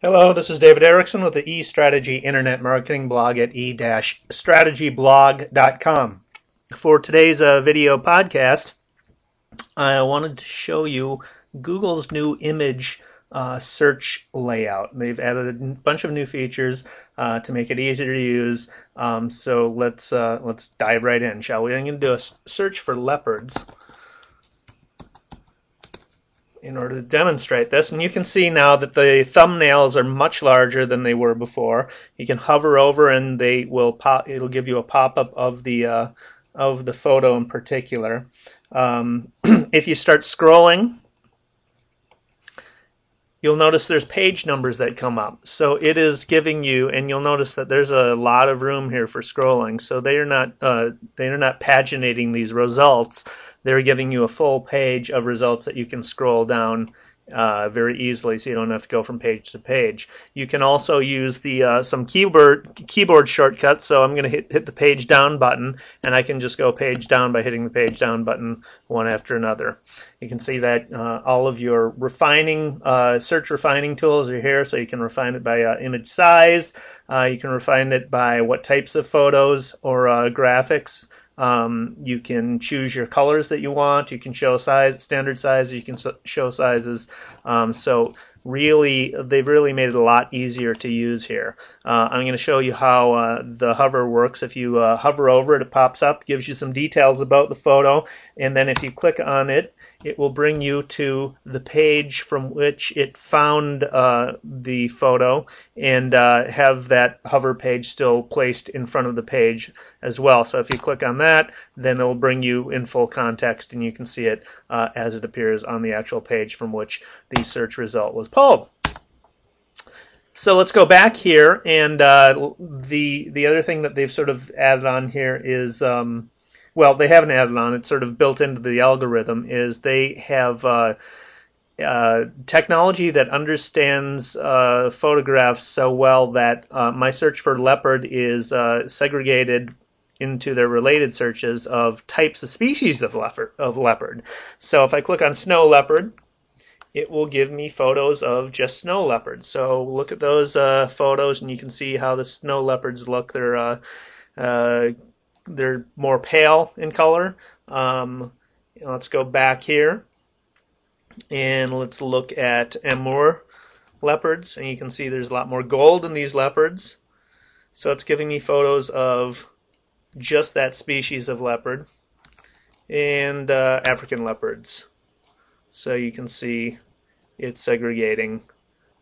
Hello, this is David Erickson with the eStrategy Internet Marketing blog at e-strategyblog.com. For today's uh, video podcast, I wanted to show you Google's new image uh, search layout. They've added a bunch of new features uh, to make it easier to use. Um, so let's uh, let's dive right in, shall we? I'm going to do a search for leopards in order to demonstrate this. And you can see now that the thumbnails are much larger than they were before. You can hover over and they will pop, it'll give you a pop-up of the uh, of the photo in particular. Um, if you start scrolling, you'll notice there's page numbers that come up. So it is giving you, and you'll notice that there's a lot of room here for scrolling. So they are not uh, they are not paginating these results they're giving you a full page of results that you can scroll down uh, very easily, so you don't have to go from page to page. You can also use the uh, some keyboard keyboard shortcuts. So I'm going to hit hit the page down button, and I can just go page down by hitting the page down button one after another. You can see that uh, all of your refining uh, search refining tools are here, so you can refine it by uh, image size. Uh, you can refine it by what types of photos or graphics. Um, you can choose your colors that you want. You can show size, standard sizes. You can show sizes. Um, so really, they've really made it a lot easier to use here. Uh, I'm going to show you how uh, the hover works. If you uh, hover over it, it pops up, gives you some details about the photo, and then if you click on it, it will bring you to the page from which it found uh, the photo and uh, have that hover page still placed in front of the page as well. So if you click on that, then it will bring you in full context and you can see it uh, as it appears on the actual page from which the search result was pulled. So let's go back here, and uh, the the other thing that they've sort of added on here is um, well, they haven't added on. It's sort of built into the algorithm. Is they have uh, uh, technology that understands uh, photographs so well that uh, my search for leopard is uh, segregated into their related searches of types of species of leopard. Of leopard. So if I click on snow leopard, it will give me photos of just snow leopards. So look at those uh, photos, and you can see how the snow leopards look. They're they're more pale in color. Um, let's go back here and let's look at Amur leopards. And you can see there's a lot more gold in these leopards. So it's giving me photos of just that species of leopard and uh, African leopards. So you can see it's segregating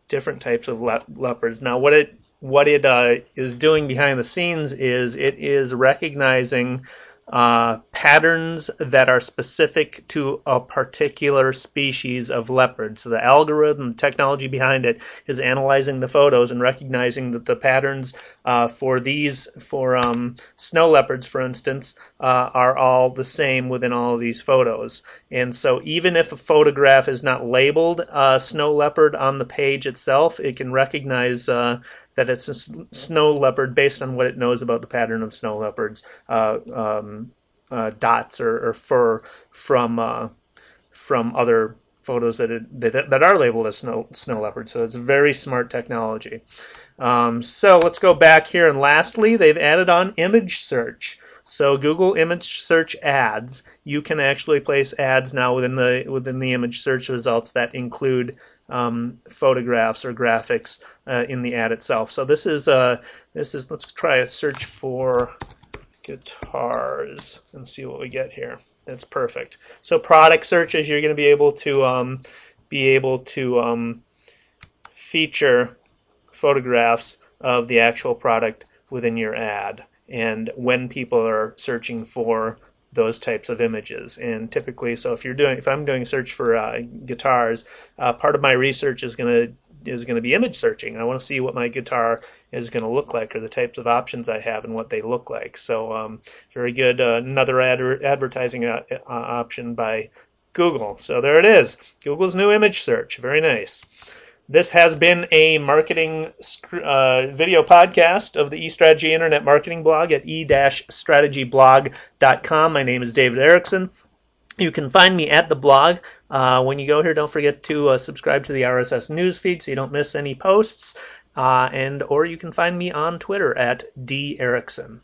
different types of le- leopards. Now, what it what it uh, is doing behind the scenes is it is recognizing uh, patterns that are specific to a particular species of leopard. So the algorithm, the technology behind it, is analyzing the photos and recognizing that the patterns uh, for these, for um, snow leopards, for instance, uh, are all the same within all of these photos. And so even if a photograph is not labeled uh, snow leopard on the page itself, it can recognize uh, that it's a snow leopard based on what it knows about the pattern of snow leopards uh, um, uh, dots or, or, fur from uh, from other photos that, it, that that are labeled as snow snow leopard. So it's very smart technology. Um, so let's go back here, and lastly, they've added on image search. So Google image search ads, you can actually place ads now within the within the image search results that include um, photographs or graphics uh, in the ad itself. So this is uh, this is let's try a search for guitars and see what we get here. That's perfect. So product searches, you're going to be able to um, be able to um, feature photographs of the actual product within your ad and when people are searching for those types of images. And typically, so if you're doing, if I'm doing a search for uh, guitars, uh, part of my research is going to is going to be image searching. I want to see what my guitar is going to look like, or the types of options I have and what they look like. So, um, very good. Uh, another ad- advertising uh, uh, option by Google. So there it is. Google's new image search. Very nice. This has been a marketing uh, video podcast of the eStrategy Internet Marketing blog at e-strategyblog.com. My name is David Erickson. You can find me at the blog. Uh, when you go here, don't forget to uh, subscribe to the RSS news feed so you don't miss any posts. Uh, and or you can find me on Twitter at d erickson.